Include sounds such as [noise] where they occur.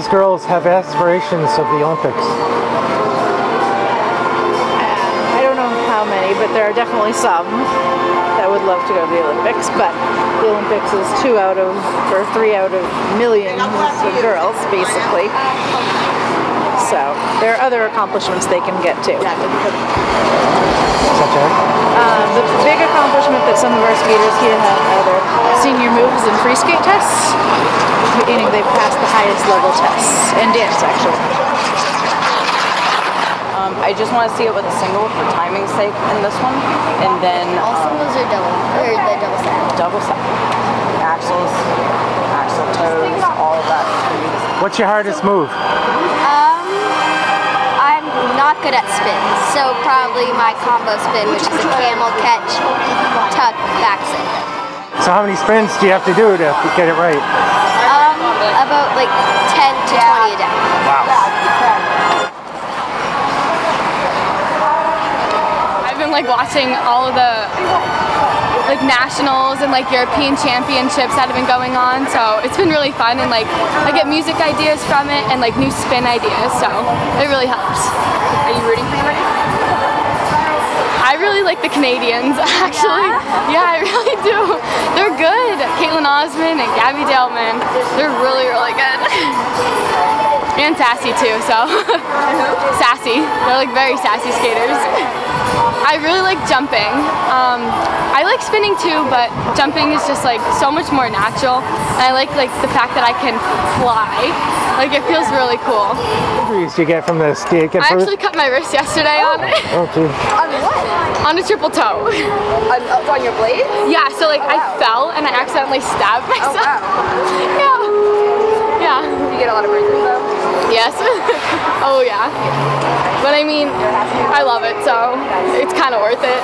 girls have aspirations of the Olympics? I don't know how many, but there are definitely some that would love to go to the Olympics. But the Olympics is two out of, or three out of millions of girls, basically. So there are other accomplishments they can get to. Such as? Um, the big accomplishment that some of our skaters here have are their senior moves and free skate tests, meaning they've passed the highest level tests, and dance actually. Um, I just want to see it with a single for timing's sake in this one, and then All um, singles are double, or the double set. double set axles, axle toes, all of that. What's your hardest move? Um, I'm not good at spins, so probably my combo spin, which is a camel catch, tuck, back sit. So how many spins do you have to do to get it right? Um, about like 10 to 20 a day. Wow. I've been like watching all of the like nationals and like European championships that have been going on. So it's been really fun and like I get music ideas from it and like new spin ideas. So it really helps. Are you rooting for anybody? I really like the Canadians [laughs] actually. Yeah, I really do. They're good. Kaetlyn Osmond and Gabby Daleman. They're really, really good. And sassy too, so. [laughs] sassy. They're like very sassy skaters. I really like jumping. I like spinning too, but jumping is just like so much more natural. And I like like the fact that I can fly. Like it feels really cool. Injuries do you get from this? Do you get I actually cut my wrist yesterday on it. [laughs] Oh, gee. On what? On a triple toe. On, oh, on your blade? Yeah, so like I fell and I accidentally stabbed oh, myself. Oh, wow. [laughs] Yeah. Yeah. You get a lot of bruises though. Yes. [laughs] oh yeah. But I mean, I love it, so it's kind of worth it.